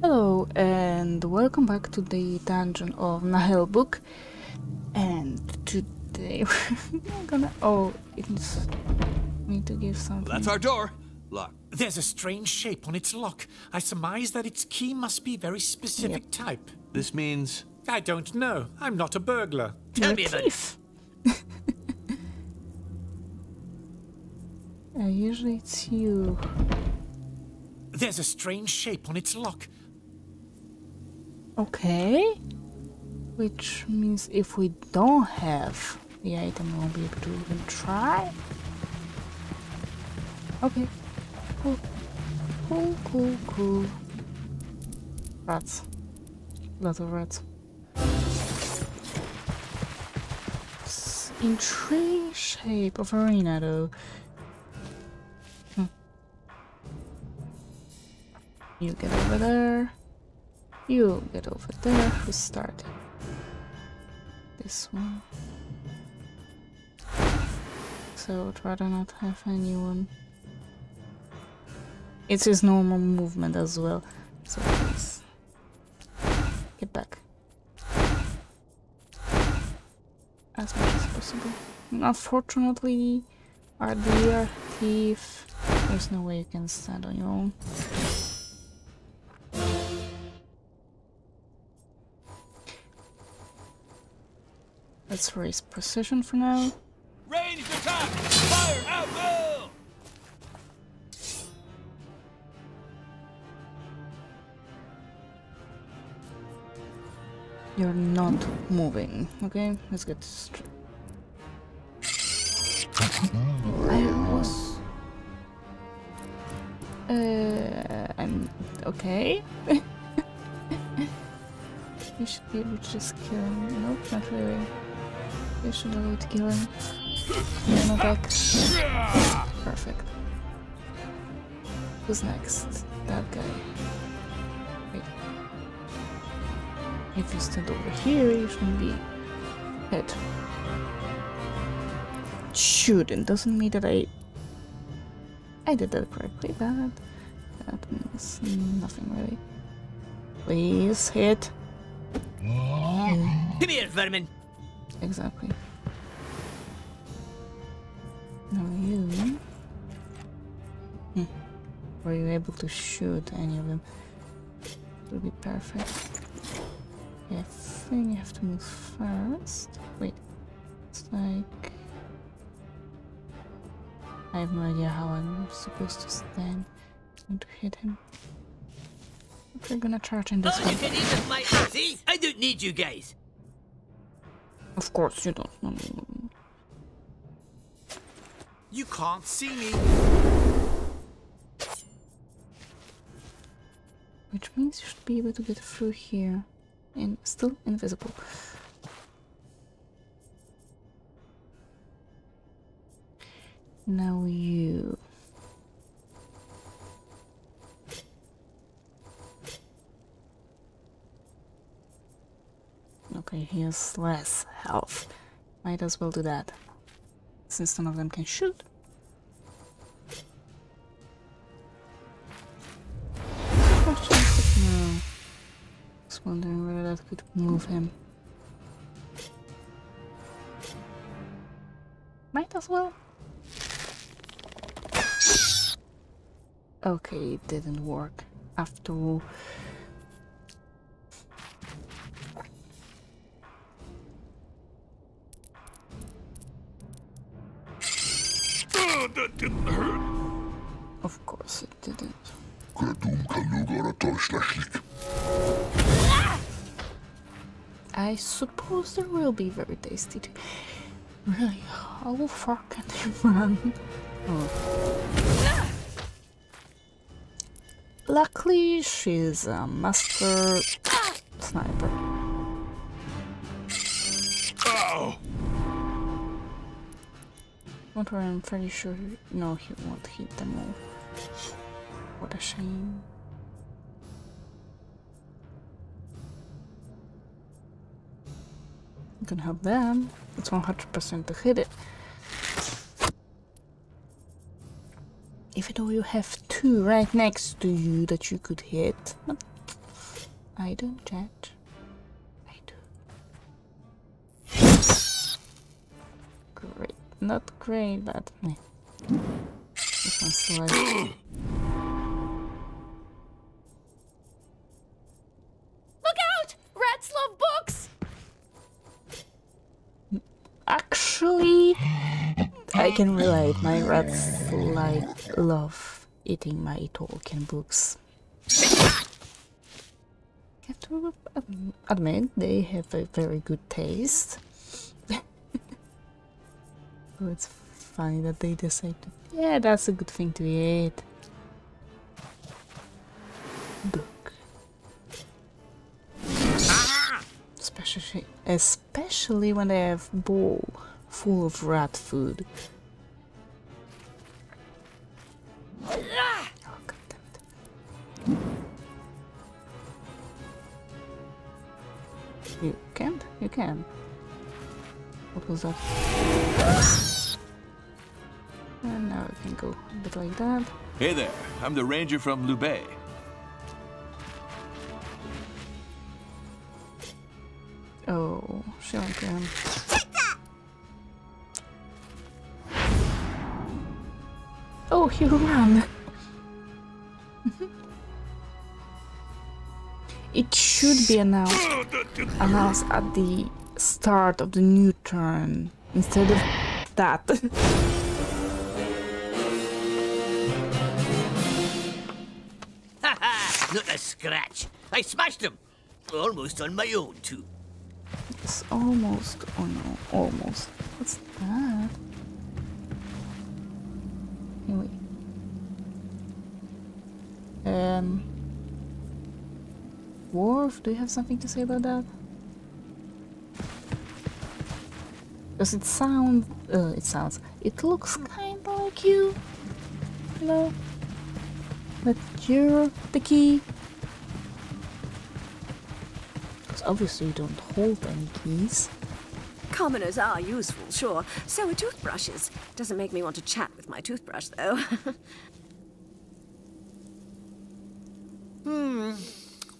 Hello and welcome back to the dungeon of Naheulbeuk And today we're gonna oh it's me to give something. That's our door. Lock. There's a strange shape on its lock. I surmise that its key must be very specific type. This means I don't know. I'm not a burglar. You're Tell me about it. thief. uh, usually it's you. There's a strange shape on its lock. Okay. Which means if we don't have the item, we won't be able to even try. Okay. Cool. Cool, cool, cool. Rats. Lot of rats. S- In tree shape of arena though. Hmm. You get over there. You get over there. We start this one. So I'd rather not have anyone. It's his normal movement as well. So please get back as much as possible. Unfortunately, our dear thief, there's no way you can stand on your own. Let's raise precision for now. range attack. Fire at will. You're not moving, okay? Let's get straight. I was. Uh, I'm okay. you should be able to just kill him. Nope, not really. Should to kill him. Then attack. Perfect. Who's next? That guy. Wait. If you stand over here, you shouldn't be hit. Shouldn't doesn't mean that I I did that correctly, but that means nothing really. Please hit. Come here, vermin. Exactly. Now you. Hmm. Were you able to shoot any of them? It would be perfect. Yeah, I think you have to move fast. Wait, it's like I have no idea how I'm supposed to stand and to hit him. But we're gonna charge in this Oh, one. you can even my See, I don't need you guys. Of course you don't. You can't see me. Which means you should be able to get through here. And still invisible. Now you. Okay, he has less health. Might as well do that. Since none of them can shoot. No. Just wondering whether that could move him. Might as well. Okay, it didn't work. After all. Suppose they will be very tasty too. Really, how far can they run? Oh. Luckily, she's a master sniper. Ow. Don't worry, I'm pretty sure. No, he won't hit them all. What a shame. Can help them. It's 100% to hit it. Even though you have two right next to you that you could hit. I do, chat. I do. Great. Not great, but. This one's Actually, I can relate. My rats like love eating my Tolkien books. I Have to admit they have a very good taste. it's funny that they decide to. Yeah, that's a good thing to eat. Book. Especially, especially when they have bowl full of rat food. Oh. You can't? You can. What was that? And now I can go a bit like that. Hey there, I'm the ranger from Lubei. Oh, Sean he ran. it should be announced announced at the start of the new turn instead of that. Not a scratch. I smashed him. Almost on my own, too. it's almost. Oh no, almost. What's that? Anyway. Um. Worf, do you have something to say about that? Does it sound? Uh, it sounds. It looks kind of like you. Know. That you're the key. Because obviously you don't hold any keys. Commoners are useful, sure. So are toothbrushes. Doesn't make me want to chat with my toothbrush, though.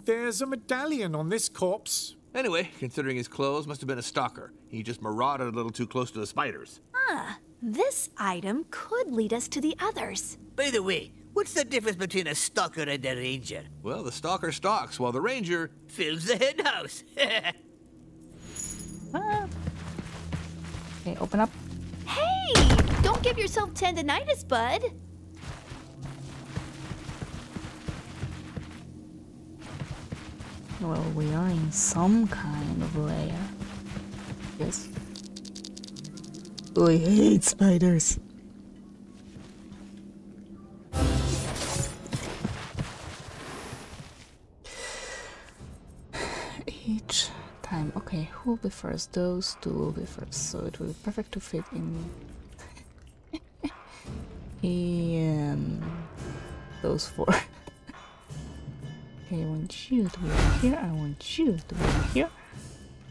There's a medallion on this corpse. Anyway, considering his clothes, must have been a stalker. He just marauded a little too close to the spiders. Ah, This item could lead us to the others. By the way, what's the difference between a stalker and a ranger? Well, the stalker stalks, while the ranger. Fills the hen house. Ah. Okay, open up. Hey! Don't give yourself tendonitis, bud. Well, we are in some kind of layer. Yes. I hate spiders. Each time. Okay, who will be first? Those two will be first. So it will be perfect to fit in. in those four. I want you to be over here. I want you to be over here.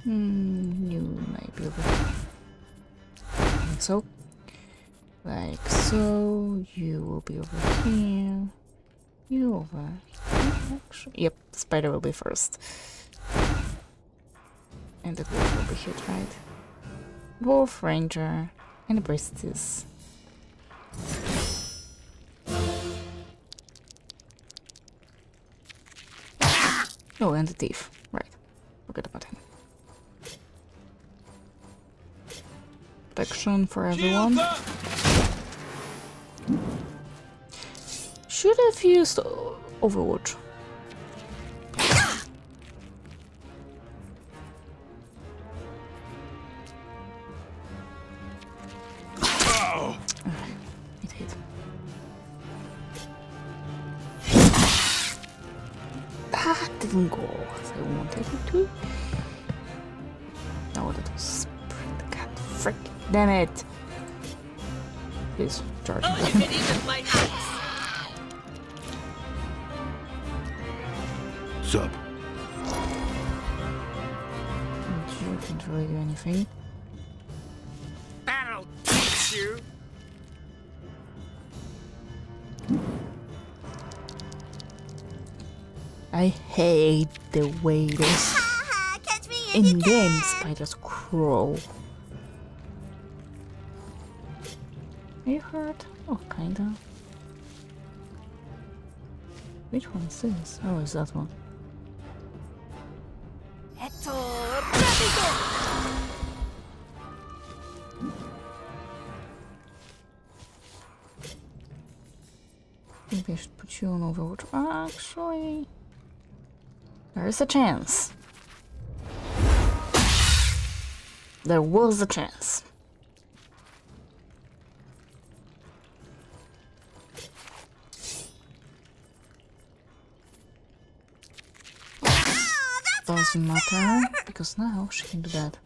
Hmm, you might be over here. So. Like so. You will be over here. You over here. Actually, yep, spider will be first. And the wolf will be here, right? Wolf, ranger, and the priestess. Oh, and the thief. Right. Forget about him. Protection for everyone. Should have used Overwatch. Frick. Damn it. Please charge oh, me. you can eat with my axe. Sup? You can't really do anything. That'll teach you. I I hate the way this Catch me in-game spiders crawl. Are you hurt? Oh, kinda. Which one is this? Oh, it's that one. Maybe I should put you on Overwatch. Actually, there is a chance. There was a chance. Doesn't matter because now she can do that.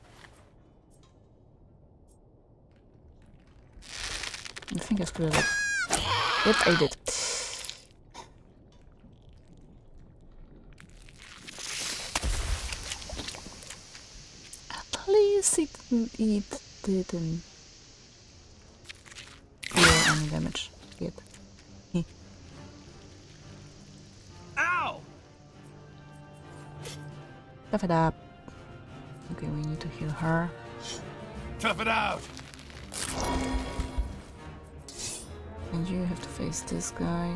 I think I screwed up. Yep, I did. At least it, it didn't deal any damage yet. Tough it up. Okay, we need to heal her. Tough it out. And you have to face this guy.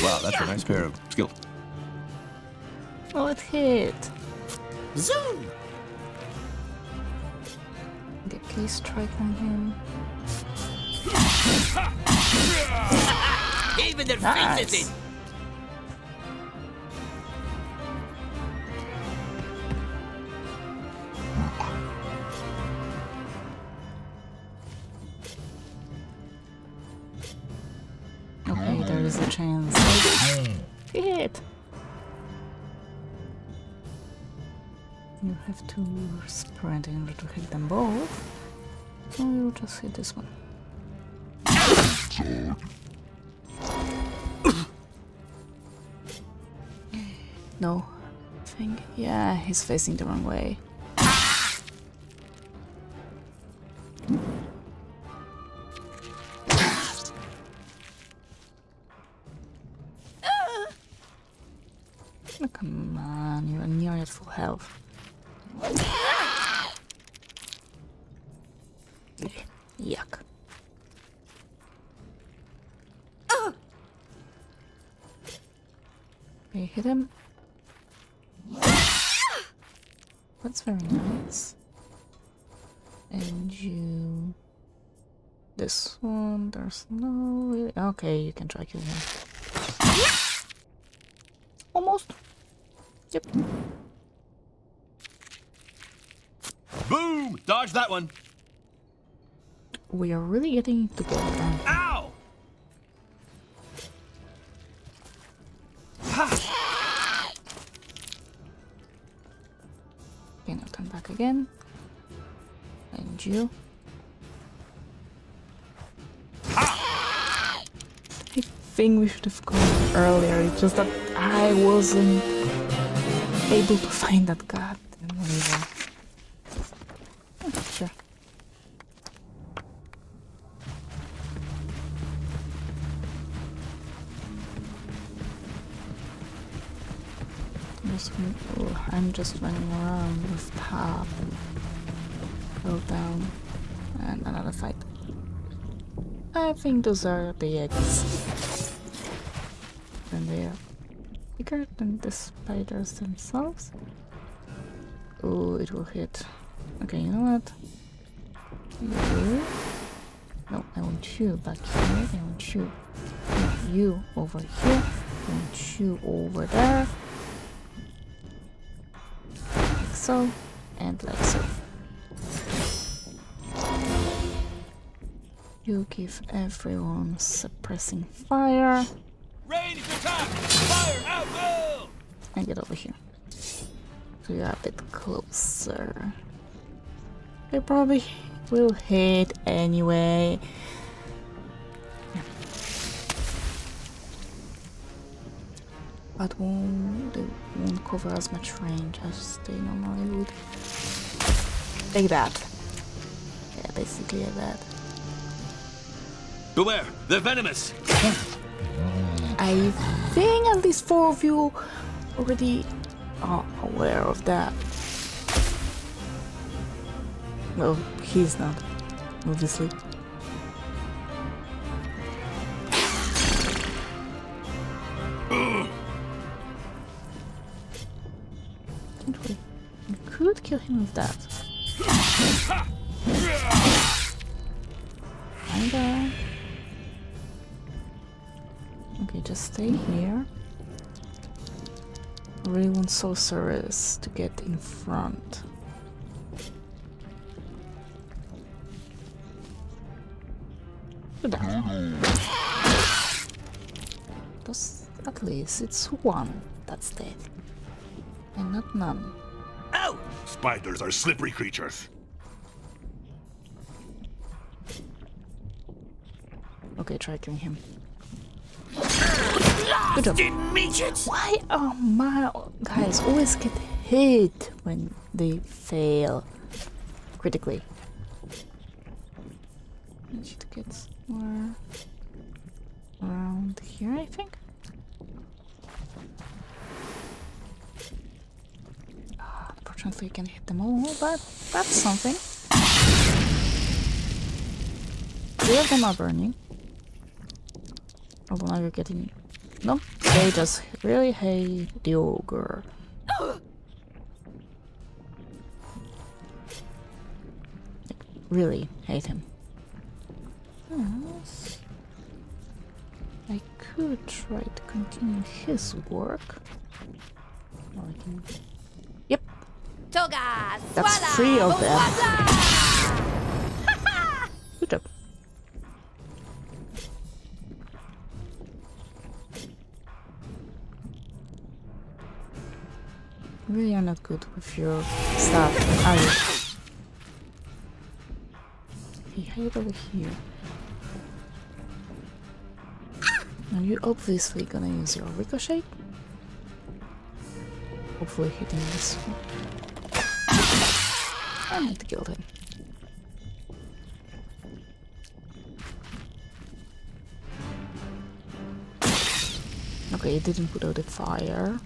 Wow, that's a nice pair of skills. Oh, it hit! Zoom! Get key strike on him. Even their Nice. faces there is a chance. Hit! You have to sprint in order to hit them both. So you'll just hit this one. no. I think. Yeah, he's facing the wrong way. Okay, you can try killing him. Almost. Yep. Boom! Dodge that one. We are really getting aren't we? Ow! Okay, now turn back again. And you. Think we should have gone earlier. It's just that I wasn't able to find that lever. Oh, sure. I'm just running around with tab and down and another fight. I think those are the eggs. And they are bigger than the spiders themselves. Oh, it will hit. Okay, you know what? You. No, I want you back here. I want you. Want you over here. I want you over there. Like so. And like so. You give everyone suppressing fire. Range attack! Fire out! Oh! and get over here. So you're a bit closer. They probably will hit anyway. Yeah. But won't, they won't cover as much range as they normally would. Like that. Yeah, basically like that. Beware! They're venomous! I think at least four of you already are aware of that. Well, he's not, obviously. Can't we? Could kill him with that. I sorcerers to get in front. Thus, at least it's one that's dead. And not none. Oh! Spiders are slippery creatures. Okay, try killing him. Good job. Didn't meet it! Why are my guys always get hit when they fail critically? I need to get somewhere around here, I think. Ah, Unfortunately, I can hit them all, but that's something. Three of them are burning. Although now you're getting Nope, they just really hate the ogre. Really hate him. Yes. I could try to continue his work. Or I can... Yep, Toga, that's three of them. Good job. Really are not good with your stuff, are you? He hide over here. Now you're obviously gonna use your ricochet. Hopefully hitting this one. I need to kill him. Okay, it didn't put out the fire.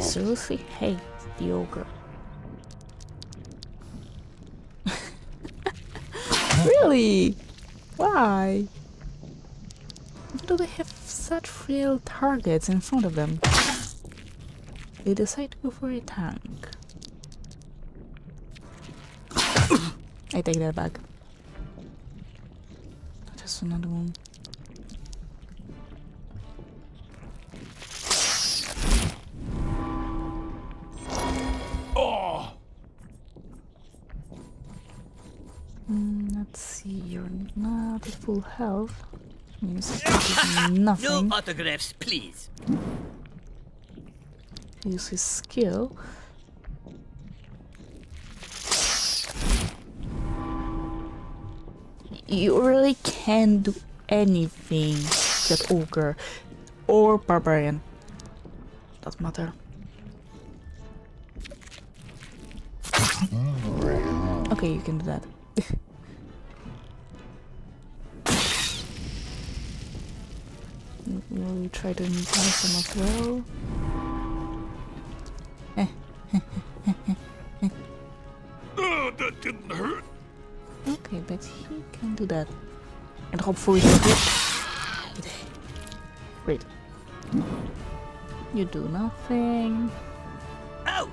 Seriously hate the ogre. really? Why? Why do they have such real targets in front of them? They decide to go for a tank. I take that back. Just another one. Health. Means you can do No autographs, please. Use his skill. You really can't do anything that ogre or barbarian. Doesn't matter. Oh, okay, you can do that. We'll try to neutralize them as well. Oh, that didn't hurt. Okay, but he can do that. And hopefully he'll do it. Great. You do nothing. Oh!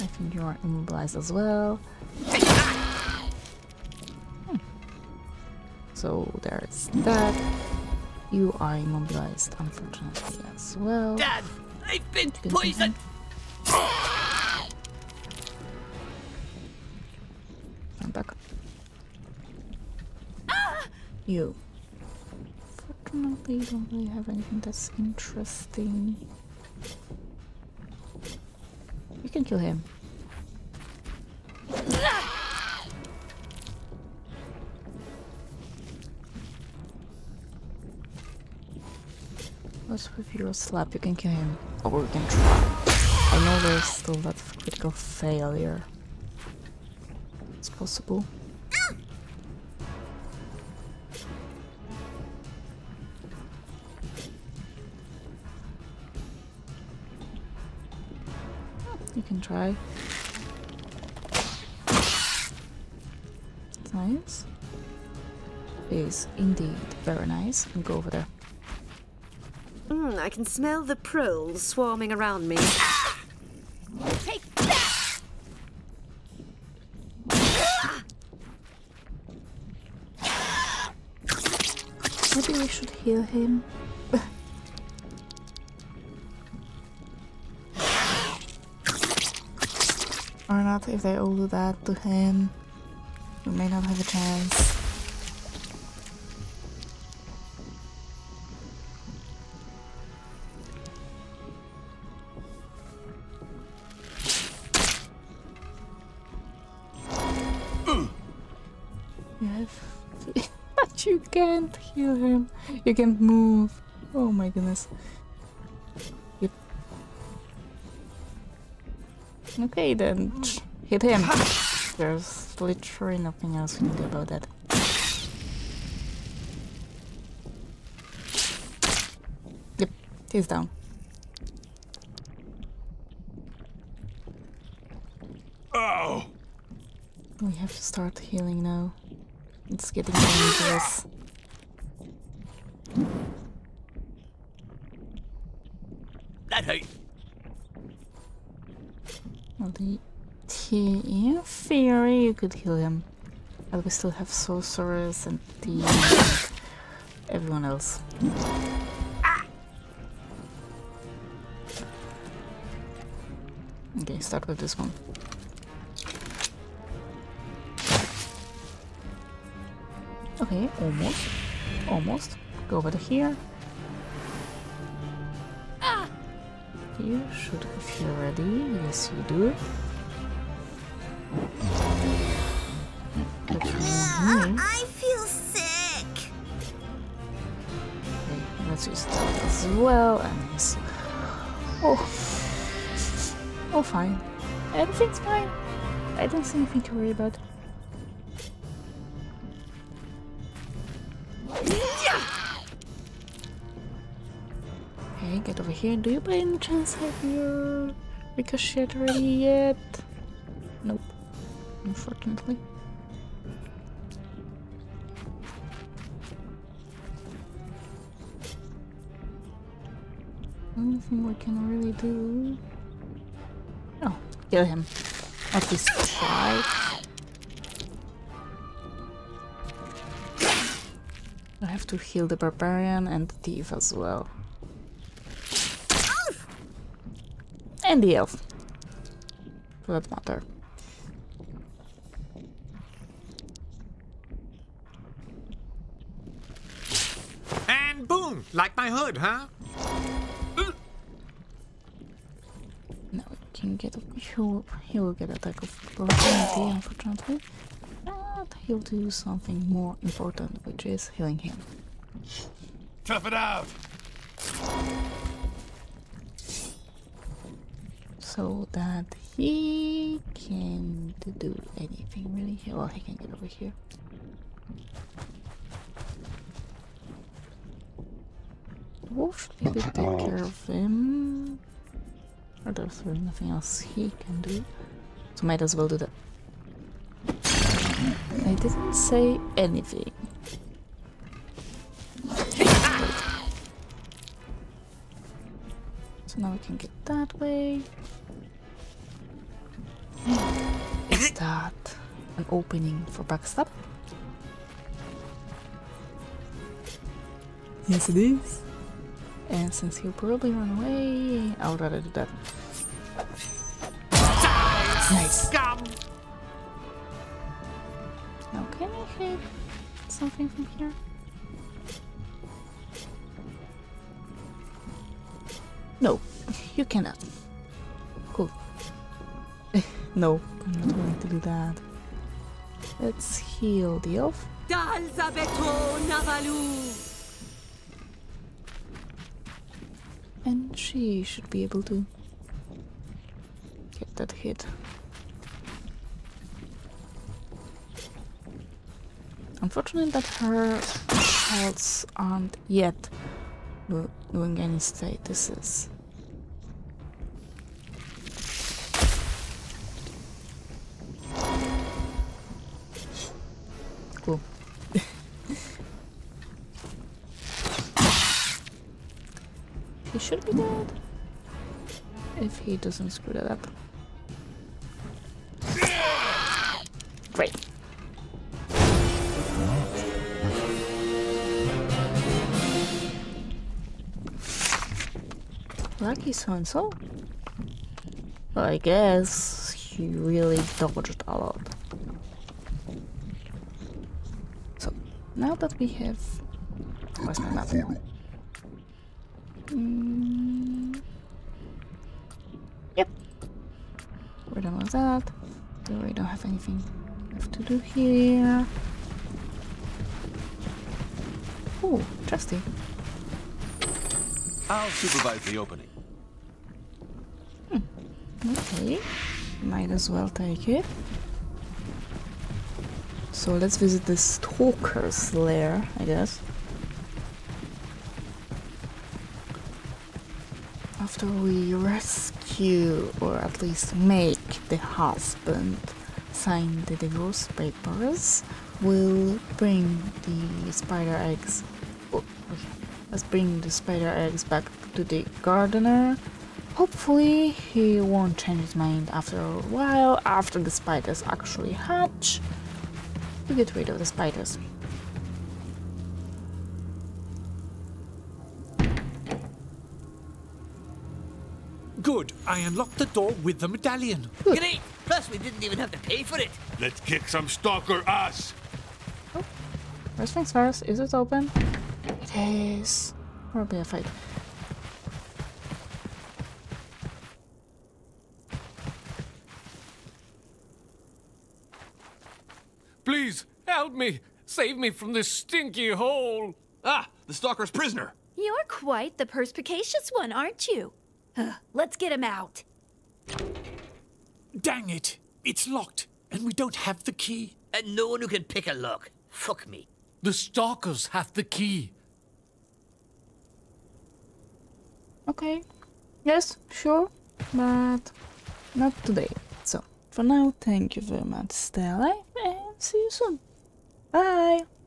I think you are immobilized as well. Hmm. So there's that. You are immobilized, unfortunately, as well. Dad, I've been poisoned! I'm back. Ah! You. Fortunately, you don't really have anything that's interesting. You can kill him. With your slap you can kill him. Oh, or you can try. I know there's still that critical failure. It's possible. You can try. Nice. is indeed very nice. And go over there. Mm, I can smell the proles swarming around me. Take that! Maybe we should heal him. or not, if they all do that to him. We may not have a chance. Have but you can't heal him. You can't move. Oh my goodness. Yep. Okay then. Hit him. There's literally nothing else we can do about that. Yep, he's down. Oh! We have to start healing now. It's getting dangerous. Well, the, he, in theory, you could heal him. But we still have sorcerers and the everyone else. Okay, start with this one. Okay, almost. Almost. Go over to here. Ah You should if you're ready. Yes, you do. Means I feel sick. Okay, let's use that as well. And. Oh. Oh, fine. Everything's fine. I don't see anything to worry about. Here. Do you by any chance have your ricochet ready yet? Nope. Unfortunately. Only thing we can really do. Oh, kill him. At least try. I have to heal the barbarian and the thief as well. And the elf. For that matter. And boom! Like my hood, huh? Now we can get he will, he will get attack of opportunity, unfortunately. But he'll do something more important, which is healing him. Tough it out! So that he can do anything really. Well, he can get over here. Wolf be take care of him. Or there's really nothing else he can do. So might as well do that. I didn't say anything. So now we can get that way. That an opening for backstab? Yes, it is. And since he'll probably run away, I would rather do that. Nice. Scum! Now, can I hit something from here? No, you cannot. No, I'm not going to do that. Let's heal the elf. And she should be able to get that hit. Unfortunate that her healths aren't yet doing any statuses. Cool. he should be dead. If he doesn't screw that up. Great. Lucky so-and-so. I guess he really dodged a lot. So, now that we have... Where's my map? Mm. Yep. We're done with that. So we don't have anything left to do here. Oh, trusty. I'll supervise the opening. Okay, might as well take it. So let's visit the Stalker's lair, I guess. After we rescue, or at least make the husband sign the divorce papers, we'll bring the spider eggs. Oh, okay. Let's bring the spider eggs back to the gardener Hopefully he won't change his mind after a while, after the spiders actually hatch. We get rid of the spiders. Good. I unlocked the door with the medallion. Great! Plus, we didn't even have to pay for it. Let's kick some stalker ass. First things first, is it open? It is. Probably a fight. Please, help me! Save me from this stinky hole! Ah, the stalker's prisoner. You're quite the perspicacious one, aren't you? Ugh, let's get him out. Dang it! It's locked, and we don't have the key. And no one who can pick a lock. Fuck me. The stalkers have the key. Okay. Yes, sure, but not today. So, for now, thank you very much, stay alive, and see you soon. Bye!